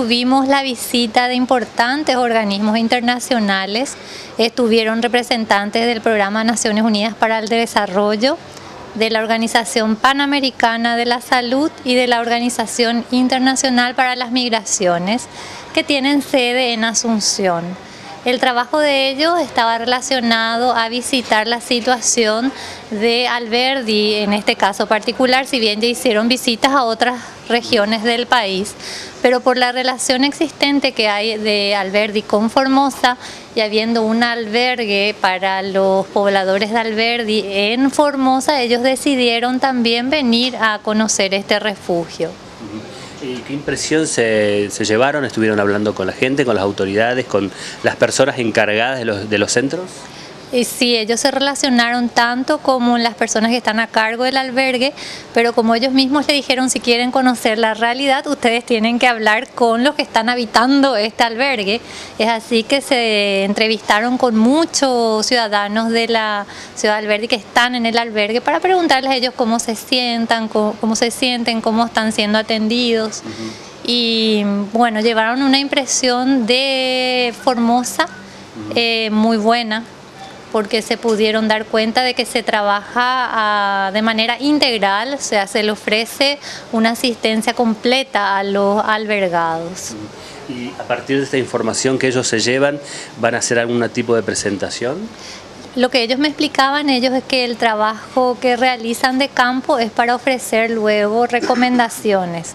tuvimos la visita de importantes organismos internacionales, estuvieron representantes del Programa Naciones Unidas para el Desarrollo, de la Organización Panamericana de la Salud y de la Organización Internacional para las Migraciones, que tienen sede en Asunción. El trabajo de ellos estaba relacionado a visitar la situación de Alberdi, en este caso particular, si bien ya hicieron visitas a otras regiones del país, pero por la relación existente que hay de Alberdi con Formosa y habiendo un albergue para los pobladores de Alberdi en Formosa, ellos decidieron también venir a conocer este refugio. ¿Y qué impresión se, llevaron? ¿Estuvieron hablando con la gente, con las autoridades, con las personas encargadas de los, de los centros? Y sí, ellos se relacionaron tanto como las personas que están a cargo del albergue, pero como ellos mismos le dijeron, si quieren conocer la realidad, ustedes tienen que hablar con los que están habitando este albergue. Es así que se entrevistaron con muchos ciudadanos de la ciudad de albergue que están en el albergue para preguntarles a ellos cómo se sientan, cómo, se sienten, cómo están siendo atendidos. Y bueno, llevaron una impresión de Formosa eh, muy buena porque se pudieron dar cuenta de que se trabaja ah, de manera integral, o sea, se le ofrece una asistencia completa a los albergados. ¿Y a partir de esta información que ellos se llevan, van a hacer algún tipo de presentación? Lo que ellos me explicaban ellos es que el trabajo que realizan de campo es para ofrecer luego recomendaciones.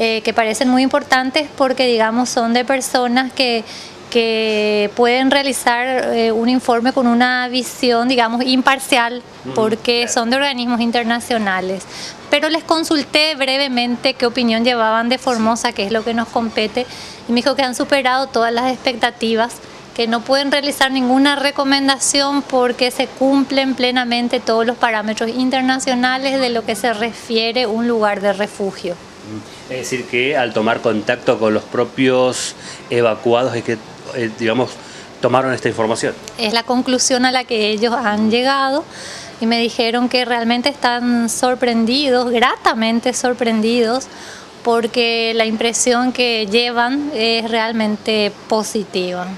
Eh, que parecen muy importantes porque digamos son de personas que que pueden realizar eh, un informe con una visión, digamos, imparcial, porque son de organismos internacionales. Pero les consulté brevemente qué opinión llevaban de Formosa, que es lo que nos compete, y me dijo que han superado todas las expectativas, que no pueden realizar ninguna recomendación porque se cumplen plenamente todos los parámetros internacionales de lo que se refiere un lugar de refugio. Es decir, que al tomar contacto con los propios evacuados es que eh, digamos, tomaron esta información. Es la conclusión a la que ellos han llegado y me dijeron que realmente están sorprendidos, gratamente sorprendidos, porque la impresión que llevan es realmente positiva.